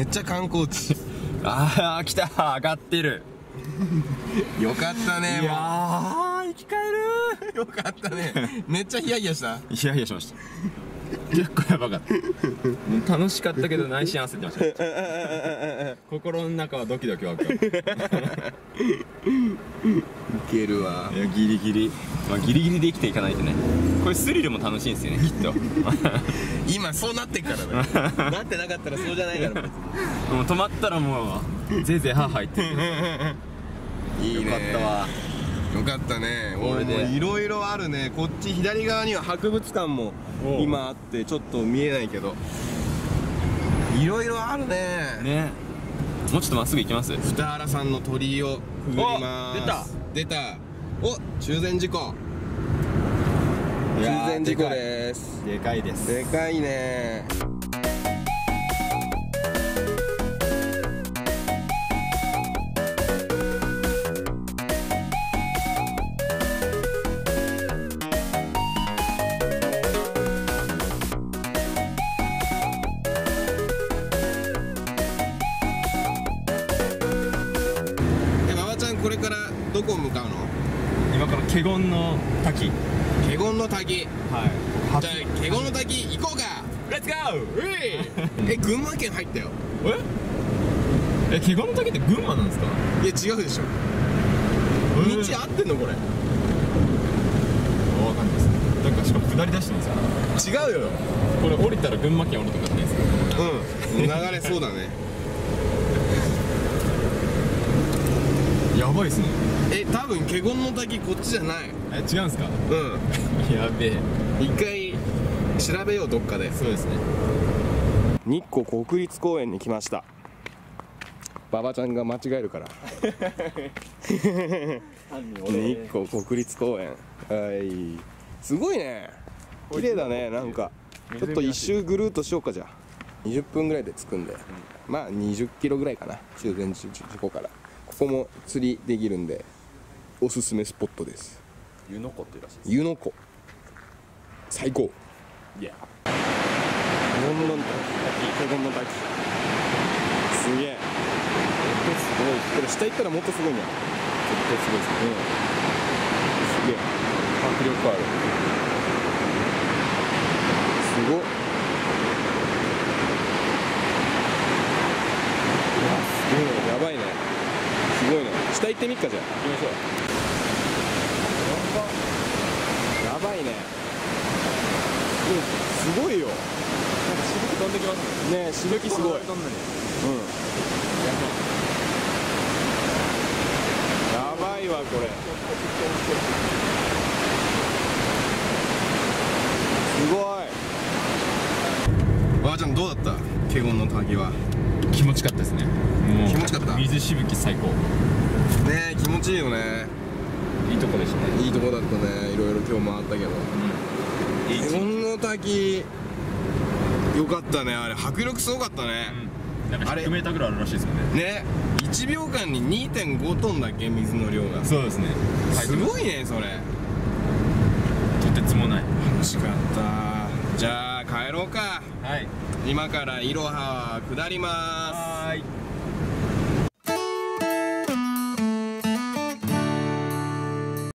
めっちゃ観光地。ああ来た。上がってる。よかったねいやー生き返る。よかったね。めっちゃヒヤヒヤした。ヒヤヒヤしました。結構やばかった。楽しかったけど内心焦ってました。心の中はドキドキワクワク。いけるわ。いやギリギリまあギリギリで生きていかないとね。これスリルも楽しいんですよね きっと。今そうなってっからだ なってなかったらそうじゃないから。別もう止まったらもうぜいぜいハーハー言ってに いいね。よかったわ。よかったね。これで。いろいろあるね。こっち左側には博物館も今あってちょっと見えないけど。いろいろあるね。ね。もうちょっとまっすぐ行きます？二原さんの鳥居をくぐります。お出た。出たお中禅寺湖。中禅寺湖です。でかいです。でかいね。え馬場ちゃんこれからどこ向かうの？華厳の滝。華厳の滝。はい。じゃあ華厳の滝行こうか。レッツゴーえ群馬県入ったよ。え？え華厳の滝って群馬なんですか？いや違うでしょ。道合ってんのこれ。わかんないです。なんかしかも下り出してますよ。違うよ。これ降りたら群馬県降りとかじゃないですかうん。流れそうだねやばいっすね。え多分華厳の滝こっちじゃない。え違うんすか？うん。やべえ。一回調べようどっかで。そうですね。日光国立公園に来ました。馬場ちゃんが間違えるから。日光国立公園。はい。すごいね。綺麗だねなんか。ちょっと一周ぐるっとしようかじゃあ。20分ぐらいで着くんで。まあ20キロぐらいかな。中禅寺湖からここも釣りできるんでおすすめスポットです。湯の湖っていうらしいです。湯の湖。最高。いやどんどん滝華厳の滝すげえ。すごい。これ下行ったらもっとすごいんじゃん絶対すごいですね。すげえ。迫力ある。すごっ。すごいねやばいねすごいね下行ってみっかじゃあ行きましょう。やばいね。うんすごいよ。なんかしぶき飛んできますね。ねえしぶきすごい。うん飛んやばいわこれ。すごい。ばあちゃんどうだった？華厳の滝は気持ちよかったですね。もう気持ちよかった。水しぶき最高。ねえ気持ちいいよね。いいとこでしたね。いいとこだったね。いろいろ今日回ったけど。華厳の滝よかったね。あれ迫力すごかったね、なんかあれ。100m ぐらいあるらしいですもんね。ね。1秒間に2.5トンだっけ水の量が。そうですね。すごいねそれ。とてつもない。楽しかった。じゃあ帰ろうか。はい。今からいろはは下ります。はーい